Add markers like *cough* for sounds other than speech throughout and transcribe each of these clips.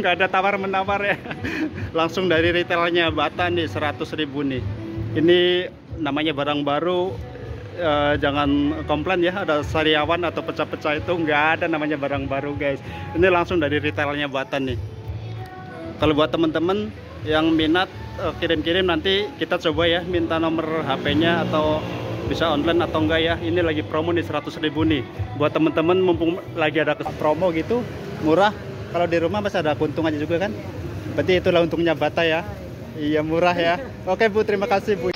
nggak ada tawar menawar ya. Langsung dari retailnya Bata nih 100 ribu nih. Ini namanya barang baru eh, jangan komplain ya ada sariawan atau pecah-pecah itu nggak ada namanya barang baru guys. Ini langsung dari retailnya Bata nih. Kalau buat teman-teman yang minat eh, kirim-kirim nanti kita coba ya minta nomor HP-nya atau bisa online atau enggak ya. Ini lagi promo nih 100 ribu nih. Buat teman-teman mumpung lagi ada promo gitu murah kalau di rumah masih ada keuntungannya juga kan? Berarti itulah untungnya Bata ya. Iya murah ya. Oke Bu terima kasih Bu.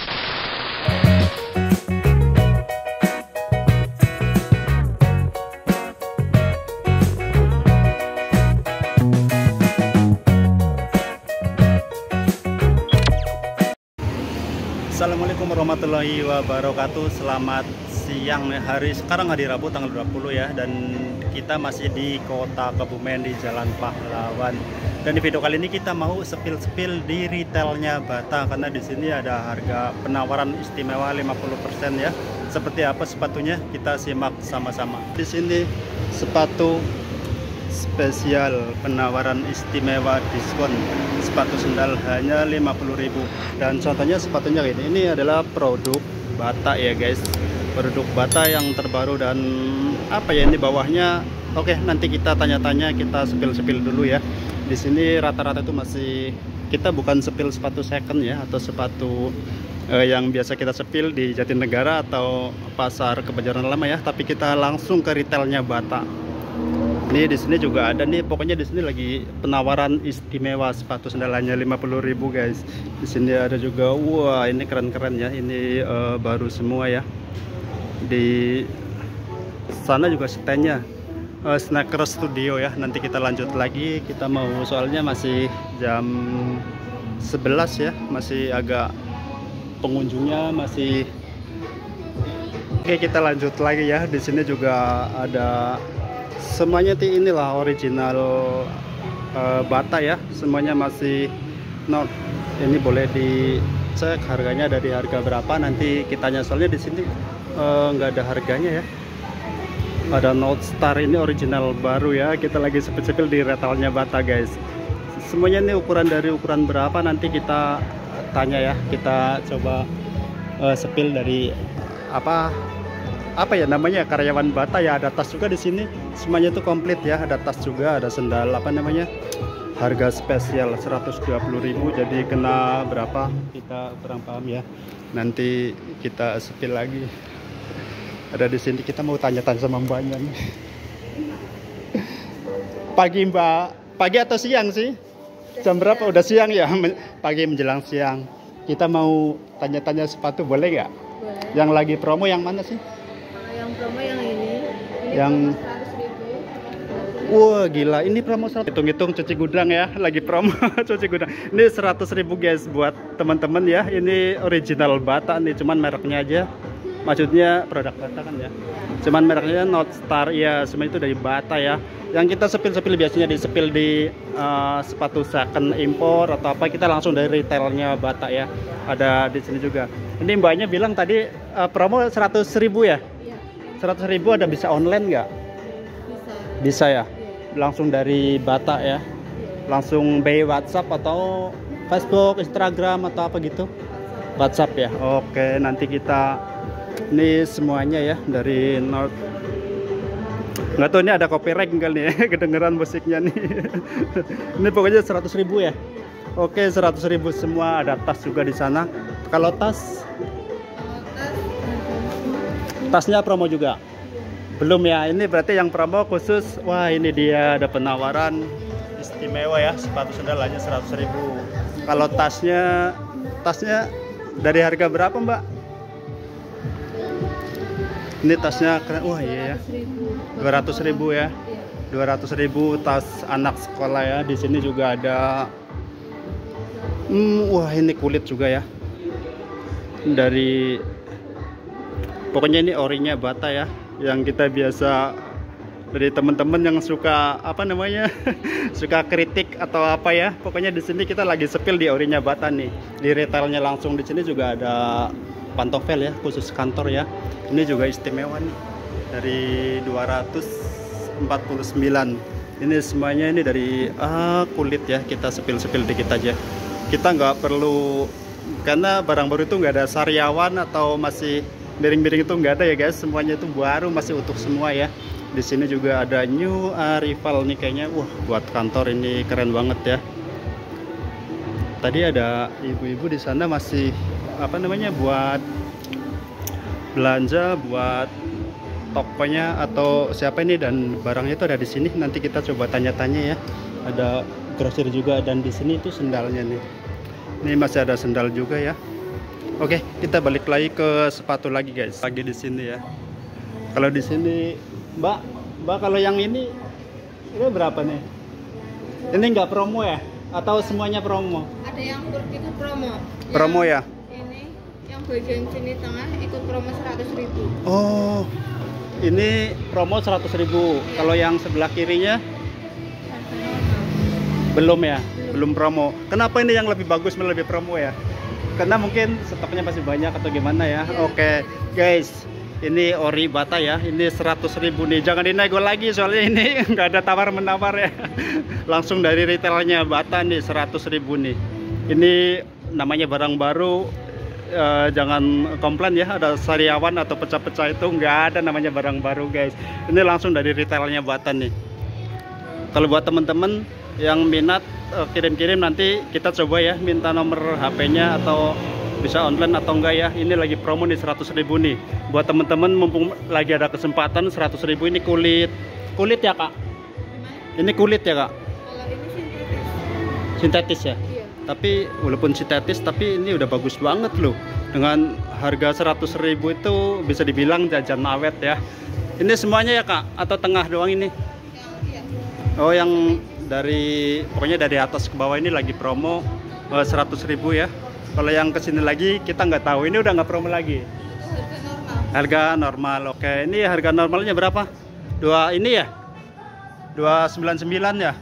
Assalamualaikum warahmatullahi wabarakatuh. Selamat siang hari sekarang hari Rabu tanggal 20 ya dan kita masih di kota Kebumen di Jalan Pahlawan. Dan di video kali ini kita mau sepil-sepil di retailnya Bata karena di sini ada harga penawaran istimewa 50% ya. Seperti apa sepatunya? Kita simak sama-sama. Di sini sepatu spesial penawaran istimewa diskon. Sepatu sendal hanya 50.000 dan contohnya sepatunya ini ini adalah produk Bata ya guys produk Bata yang terbaru dan apa ya ini bawahnya. Oke nanti kita tanya-tanya kita sepil-sepil dulu ya. Di sini rata-rata itu masih kita bukan sepil sepatu second ya atau sepatu eh, yang biasa kita sepil di Jatinegara atau pasar kebajaran lama ya. Tapi kita langsung ke retailnya Bata. Ini di sini juga ada nih pokoknya di sini lagi penawaran istimewa sepatu sendalannya 50.000 guys. Di sini ada juga wah ini keren-keren ya. Ini uh, baru semua ya di sana juga standnya. Uh, Snacker Studio ya. Nanti kita lanjut lagi. Kita mau soalnya masih jam 11 ya. Masih agak pengunjungnya masih Oke kita lanjut lagi ya. Di sini juga ada semuanya ti inilah original uh, bata ya. Semuanya masih not ini boleh dicek harganya dari harga berapa. Nanti kita soalnya di sini uh, nggak ada harganya ya. Ada Note Star ini original baru ya. Kita lagi sepil-sepil di retailnya Bata guys. Semuanya ini ukuran dari ukuran berapa? Nanti kita tanya ya. Kita coba uh, sepil dari apa apa ya namanya? Karyawan Bata ya. Ada tas juga di sini. Semuanya itu komplit ya. Ada tas juga ada sendal apa namanya? Harga spesial 120.000 jadi kena berapa? Kita kurang paham ya. Nanti kita sepil lagi ada di sini kita mau tanya-tanya sama mbaknya nih. Pagi mbak. Pagi atau siang sih? Jam berapa? Udah siang ya? Pagi menjelang siang. Kita mau tanya-tanya sepatu boleh nggak? Yang lagi promo yang mana sih? Yang promo yang ini, ini Yang- promo 100 ribu. Wah gila. Ini promo satu hitung-hitung cuci gudang ya. Lagi promo *laughs* cuci gudang. Ini 100.000 guys buat teman-teman ya. Ini original Bata nih cuman mereknya aja maksudnya produk Bata kan ya. Cuman mereknya Not Star ya semua itu dari Bata ya. Yang kita sepil-sepil biasanya disepil di eh, sepatu second impor atau apa kita langsung dari retailnya Bata ya. Ada di sini juga. Ini mbaknya bilang tadi eh, promo 100.000 ya? Iya, 100.000 ada bisa online nggak? Bisa. bisa ya? Iya. langsung dari Bata ya? Langsung by WhatsApp atau Facebook Instagram atau apa gitu? WhatsApp ya? Oke nanti kita ini semuanya ya dari North. Nggak tahu ini ada copyright enggak nih *laughs* kedengeran musiknya nih. *laughs* Ini pokoknya 100.000 ribu ya. Oke 100.000 ribu semua ada tas juga di sana. Kalau tas? Tasnya promo juga? Belum ya ini berarti yang promo khusus wah ini dia ada penawaran. Istimewa ya sepatu sendal hanya 100.000 kalau tasnya tasnya dari harga berapa mbak ini tasnya keren. Wah iya ya. 200 ribu. 200.000 ya Iya. 200.000 tas anak sekolah ya. Di sini juga ada hmm, wah ini kulit juga ya. Dari pokoknya ini orinya bata ya yang kita biasa dari teman-teman yang suka apa namanya *laughs* suka kritik atau apa ya. Pokoknya di sini kita lagi sepil di orinya bata nih. Di retailnya langsung. Di sini juga ada pantofel ya khusus kantor ya. Ini juga istimewa nih dari 249 ini semuanya ini dari ah, kulit ya kita sepil-sepil dikit aja. Kita nggak perlu karena barang baru itu nggak ada sariawan atau masih miring-miring itu nggak ada ya guys. Semuanya itu baru masih utuh semua ya. Di sini juga ada new arrival nih kayaknya. Wah buat kantor ini keren banget ya. Tadi ada ibu-ibu di sana masih apa namanya buat belanja buat tokonya atau siapa ini dan barangnya itu ada di sini. Nanti kita coba tanya-tanya ya. Ada grosir juga dan di sini itu sendalnya nih. Ini masih ada sendal juga ya. Oke kita balik lagi ke sepatu lagi guys. Lagi di sini ya. Kalau di sini mbak mbak kalau yang ini ini berapa nih? Ini enggak promo ya? Atau semuanya promo? Ada yang itu promo. promo ya bagian sini tengah ikut promo 100 ribu. oh ini promo 100.000 kalau yang sebelah kirinya? Belum ya belum promo. Kenapa ini yang lebih bagus lebih promo ya? Karena mungkin stoknya masih banyak atau gimana ya? Iya. oke guys ini ori bata ya. Ini 100.000 nih. Jangan dinego lagi soalnya ini *laughs* nggak ada tawar menawar ya. *laughs* Langsung dari retailnya bata nih 100.000 nih. Ini namanya barang baru eh, jangan komplain ya ada sariawan atau pecah-pecah itu nggak ada namanya barang baru guys. Ini langsung dari retailnya bata nih. Kalau buat teman-teman yang minat eh, kirim-kirim nanti kita coba ya minta nomor HP-nya atau bisa online atau enggak ya. Ini lagi promo nih 100.000 nih. Buat teman-teman mumpung lagi ada kesempatan 100.000 ini kulit. Kulit ya kak? Ini kulit ya kak? Kalau ini sintetis. sintetis ya. Tapi walaupun sintetis tapi ini udah bagus banget loh dengan harga 100.000 itu bisa dibilang jajan awet ya ini semuanya ya kak atau tengah doang ini. Oh yang dari pokoknya dari atas ke bawah ini lagi promo eh, 100.000 ya. Kalau yang ke sini lagi kita nggak tahu. Ini udah nggak promo lagi. Harga normal. Oke, ini harga normalnya berapa? Dua ini ya? 299 ya?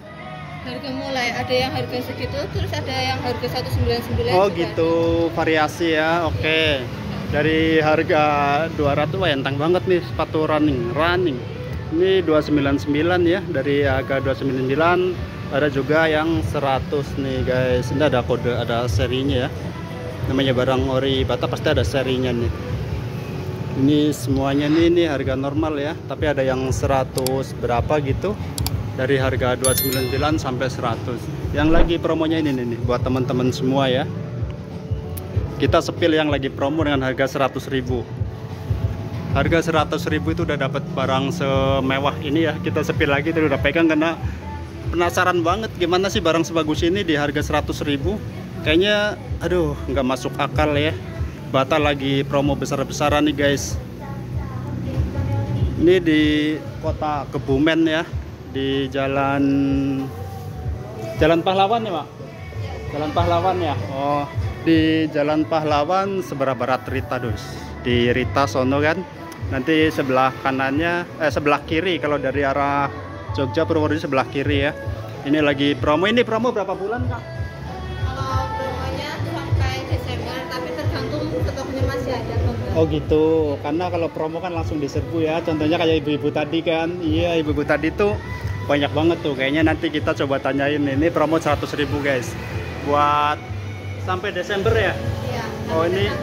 Harga mulai ada yang harga segitu, terus ada yang harga 199. Oh gitu, variasi ya. Oke. Dari harga 200 wah enteng banget nih sepatu running, running. Ini 299 ya, dari harga 299 ada juga yang 100 nih guys. Ini ada kode, ada serinya ya. Namanya barang ori bata pasti ada serinya nih. Ini semuanya nih ini harga normal ya, tapi ada yang 100 berapa gitu. Dari harga 299 sampai 100. Yang lagi promonya ini nih, nih buat teman-teman semua ya. Kita sepil yang lagi promo dengan harga 100.000 harga 100.000 itu udah dapat barang semewah ini ya. Kita sepil lagi itu udah pegang karena penasaran banget gimana sih barang sebagus ini di harga 100.000 kayaknya aduh nggak masuk akal ya. Bata lagi promo besar-besaran nih guys. Ini di kota Kebumen ya di jalan Jalan Pahlawan ya Pak Jalan Pahlawan ya? Oh di Jalan Pahlawan sebelah barat Rita dus. Di Rita sono kan? Nanti sebelah kanannya eh sebelah kiri kalau dari arah Jogja Purworejo sebelah kiri ya. Ini lagi promo. Ini promo berapa bulan kak Oh gitu, karena kalau promo kan langsung diserbu ya. Contohnya kayak ibu-ibu tadi kan, iya ibu-ibu tadi tuh banyak banget tuh. Kayaknya nanti kita coba tanyain ini promo 100.000 guys, buat sampai Desember ya. Iya. Oh, ini-.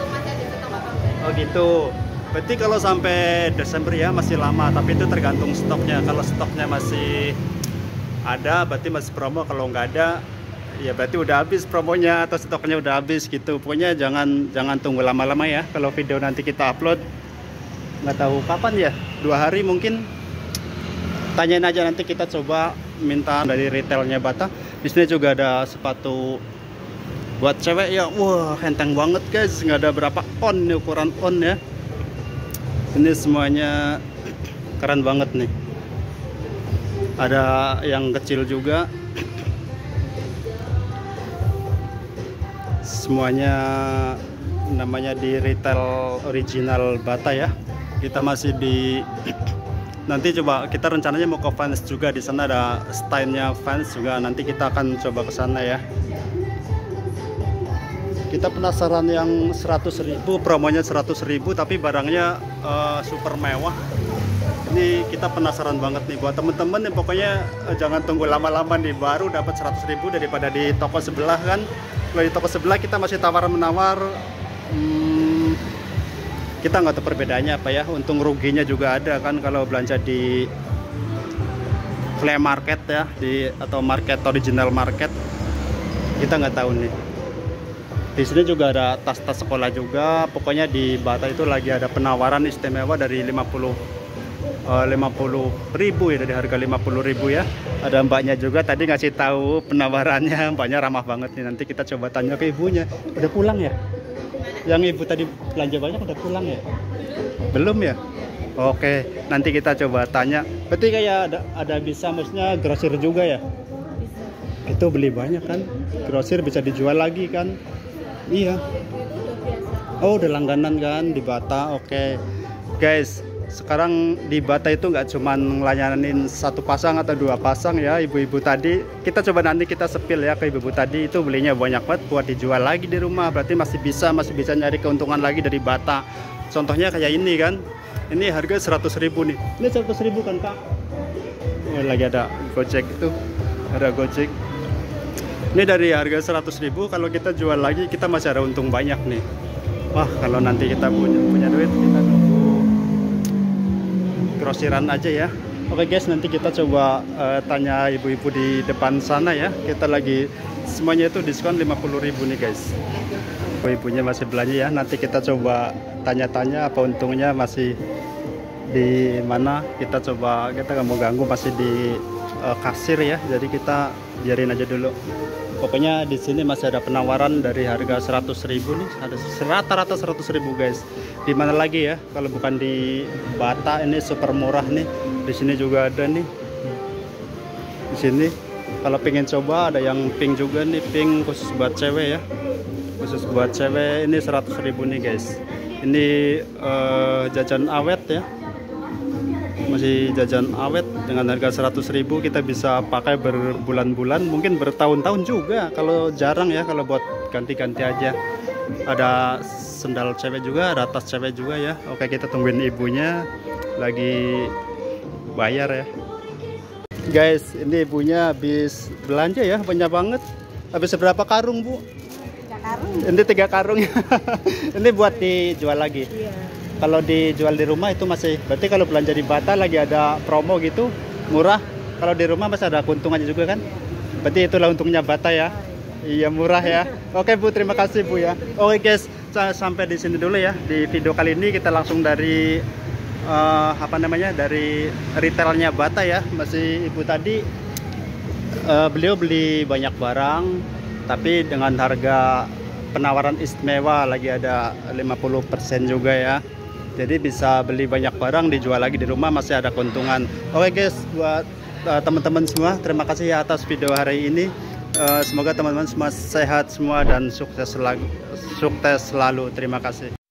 Oh gitu. Berarti kalau sampai Desember ya masih lama, tapi itu tergantung stoknya. Kalau stoknya masih ada, berarti masih promo. Kalau nggak ada, ya berarti udah habis promonya atau stoknya udah habis gitu. Pokoknya jangan jangan tunggu lama-lama ya. Kalau video nanti kita upload, nggak tahu kapan ya, dua hari mungkin. Tanyain aja nanti kita coba minta dari retailnya Bata. Di sini juga ada sepatu buat cewek ya wah enteng banget guys nggak ada berapa on nih ukuran on ya ini semuanya keren banget nih ada yang kecil juga semuanya namanya di retail original Bata ya. Kita masih di nanti coba kita rencananya mau ke fans juga di sana ada stylenya fans juga. Nanti kita akan coba ke sana ya. Kita penasaran yang 100.000 promonya 100.000 tapi barangnya eh, super mewah Ini kita penasaran banget nih buat temen-temen nih pokoknya eh, jangan tunggu lama-lama nih baru dapat 100.000 daripada di toko sebelah kan. Kalau di toko sebelah kita masih tawaran menawar hmm, kita nggak tahu perbedaannya apa ya. Untung ruginya juga ada kan kalau belanja di flea market ya di atau market original market kita nggak tahu nih di sini juga ada tas-tas sekolah juga pokoknya di Bata itu lagi ada penawaran istimewa dari 50 uh, 50 ribu ya dari harga 50 ribu ya. Ada mbaknya juga tadi ngasih tahu penawarannya. *laughs* Mbaknya ramah banget nih. Nanti kita coba tanya ke ibunya. Udah pulang ya? Yang ibu tadi belanja banyak udah pulang ya? Belum ya? Oke nanti kita coba tanya. Berarti kayak ada ada bisa maksudnya grosir juga ya? Itu beli banyak kan? Grosir bisa dijual lagi kan? Iya. Oh, udah langganan kan di Bata. Oke. Okay. Guys, sekarang di Bata itu nggak cuma ngelayanin satu pasang atau dua pasang ya ibu-ibu tadi. Kita coba nanti kita sepil ya ke ibu-ibu tadi. Itu belinya banyak banget buat dijual lagi di rumah. Berarti masih bisa masih bisa nyari keuntungan lagi dari Bata contohnya kayak ini kan. Ini harga 100 ribu nih. Ini 100 ribu kan kak? Oh, lagi ada gojek itu. Ada gojek. Ini dari harga 100.000 kalau kita jual lagi kita masih ada untung banyak nih. Wah kalau nanti kita punya punya duit kita grosiran aja ya. Oke guys nanti kita coba uh, tanya ibu-ibu di depan sana ya. Kita lagi semuanya itu diskon 50.000 nih guys. Ibu-ibunya masih belanja ya. Nanti kita coba tanya-tanya apa untungnya masih di mana. Kita coba kita nggak mau ganggu masih di uh, kasir ya. Jadi kita biarin aja dulu pokoknya di sini masih ada penawaran dari harga 100.000 nih. Ada rata-rata 100.000 guys. Di mana lagi ya? Kalau bukan di Bata ini super murah nih. Di sini juga ada nih. Di sini kalau pengen coba ada yang pink juga nih. Pink khusus buat cewek ya. Khusus buat cewek. Ini 100.000 nih guys. Ini uh, jajan awet ya masih jajan awet dengan harga 100.000 kita bisa pakai berbulan-bulan mungkin bertahun-tahun juga. Kalau jarang ya kalau buat ganti-ganti aja. Ada sendal cewek juga ada tas cewek juga ya. Oke kita tungguin ibunya. Lagi bayar ya. Guys ini ibunya habis belanja ya banyak banget. Habis berapa karung bu? Tiga karung. Ini tiga karung. *laughs* Ini buat dijual lagi? Iya kalau dijual di rumah itu masih berarti kalau belanja di Bata lagi ada promo gitu murah. Kalau di rumah masih ada keuntungannya juga kan? Berarti itulah untungnya Bata ya. Iya murah ya. Oke Bu terima kasih Bu ya. Oke guys sampai di sini dulu ya. Di video kali ini kita langsung dari uh, apa namanya dari retailnya Bata ya. Masih Ibu tadi uh, beliau beli banyak barang tapi dengan harga penawaran istimewa lagi ada 50% juga ya jadi bisa beli banyak barang dijual lagi di rumah masih ada keuntungan. Oke guys buat uh, teman-teman semua terima kasih ya atas video hari ini. Uh, semoga teman-teman semua sehat semua dan sukses selalu sukses selalu. Terima kasih